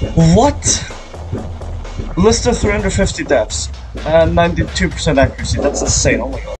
What? List of 350 deaths and 92% accuracy. That's insane. Oh my god.